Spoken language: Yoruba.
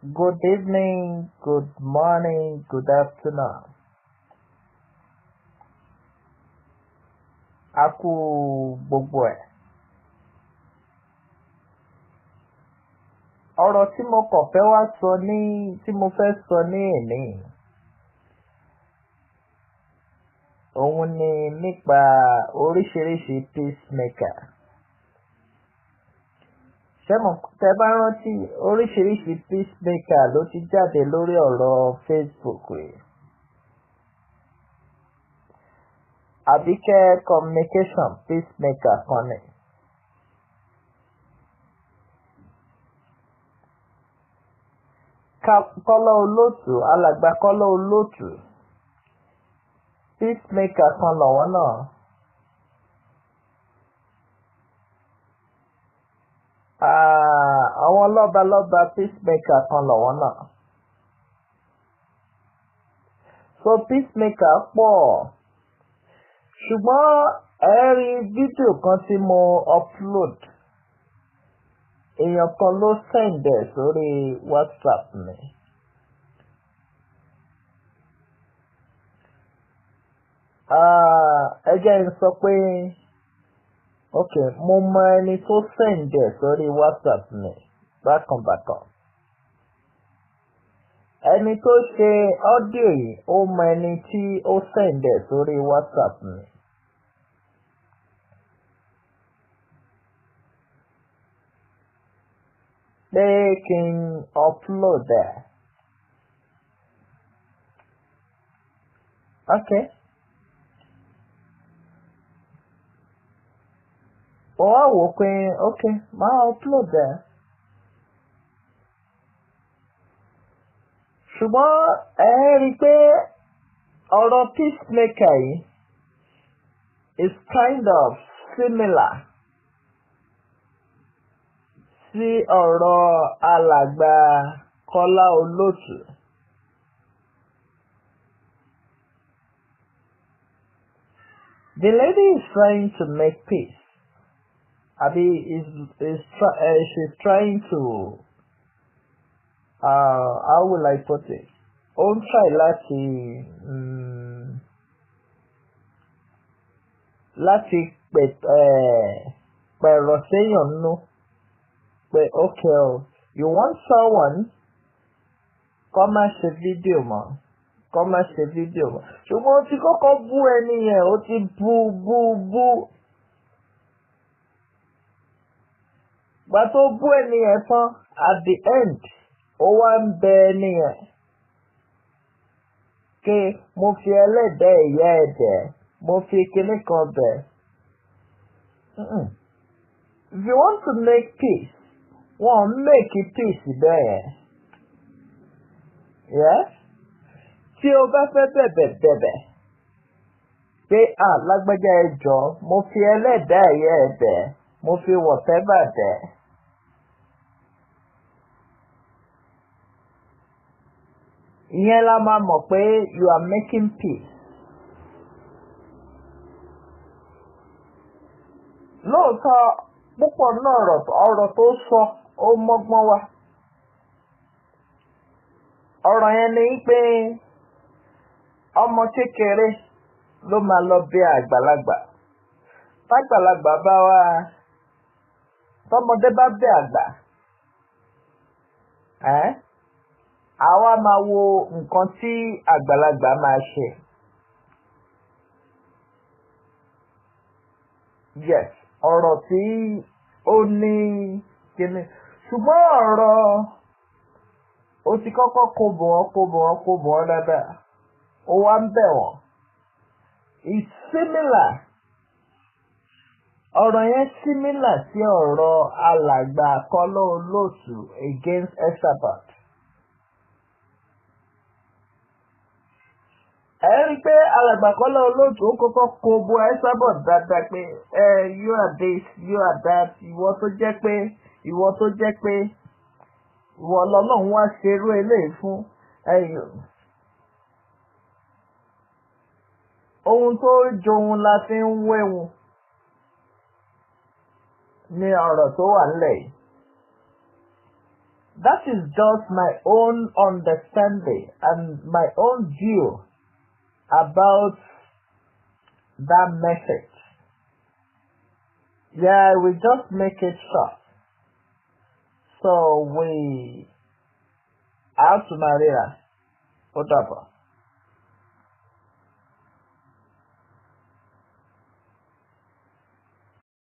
Good evening, good morning, good afternoon. A kú gbogbo ẹ̀. Ọ̀rọ̀ tí mo kàn fẹ́ wá sọ ní tí mo fẹ́ sọ ní èní. Òun ni nípa oríṣiríṣi peacemaker. Ṣẹ́mọ̀ tẹ bá rántí oríṣiríṣi peacemaker ló ti jáde lórí ọ̀rọ̀ Facebook rẹ̀. Àbíkẹ́ communication peacemaker kan ni. Kọ́lá olóòtú alàgbà Kọ́lá olóòtú peacemaker kan lọ̀wọ́n náà. Àwọn lọ́balọ́ba peacemaker kan lọ̀wọ́n náà. so peacemaker pọ̀ ṣùgbọ́n ẹ rí fídíò kan tí mo upload èèyàn kan ló send ẹ̀ sórí whatsapp mi. ẹ jẹ́ n sọ pé ok mo mọ ẹni tó send ẹ̀ sórí whatsapp mi bákan bákan ẹni tó ṣe ọ́díò yìí ó mọ ẹni tí ó send ẹ̀ sórí whatsapp mi. pé kí n upload ẹ̀. okay. Ó pé ok máa upload ẹ̀. ṣùgbọ́n ẹ i ọ̀rọ̀ peacemaker is kind of similar sí ọ̀rọ̀ alàgbà Kọ́lá Olóòtú. The lady is trying to make peace. Abi is is uh, she's trying to uh, how will I put it? Ó ń try láti um, láti pẹ̀rọ séèyàn nú pé okay you want someone kọ́ má ṣe fídíò mọ́ kọ́ má ṣe fídíò mọ́ ṣùgbọ́n ó ti kọ́kọ́ bú ẹni yẹn ó ti bú bú bú. Gbà tó bú ẹni yẹn tán at the end ó wá ń bẹ ẹni yẹn ké mo fi ẹlẹ́dẹ̀ ìyá ẹ̀dẹ̀ mo fi kinní kan bẹ̀. if you want to make peace wọ́n make peace bẹ́ẹ̀. Yẹn tí o bá fẹ́ bẹ̀bẹ̀ bẹ̀bẹ̀. Pé à lágbájá ẹ jọ mo fi ẹlẹ́dẹ̀ ìyá ẹ̀dẹ̀ mo fi whatever dẹ̀. Ìyẹn la máa mọ̀ pé you are making peace. lóòótọ́ púpọ̀ náà ọ̀rọ̀ tó sọ ó mọ́gbọ́n wá. ọ̀rọ̀ yẹn ni pé ọmọ kékeré ló máa lọ bí àgbàlagbà tágbàlagbà bá wá tọmọdé bá bẹ àgbà àwa máa wo nǹkan tí àgbàlagbà máa ṣe. yes ọ̀rọ̀ tí ó ní kíni ṣùgbọ́n ọ̀rọ̀ ó ti kọ́kọ́ kó bọ̀ ọ́ kó bọ̀ ọ́ kó bọ̀ ọ́ dáadáa ó wá ń bẹ̀ wọ́n it's similar ọ̀rọ̀ yẹn similar sí ọ̀rọ̀ alàgbà Kọ́lá Olóòtú against Esabod. Ẹ rí pé alàgbà Kọ́lá Olóòtú ó kọ́kọ́ kó bo Esabod dáadáa pé ẹ you are this you ìwọ tó jẹ́ pé ìwọ tó jẹ́ pé ìwọ lọ́lọ́run wá ṣerú eléyìí fún ẹ̀yìn. ohun tó johun la fi ń wéwu ní ọ̀rọ̀ tó wà nílẹ̀ yìí That is just my own understanding and my own view about that message. Yeah, we just make it short. So we out to Maria. Dàbọ̀.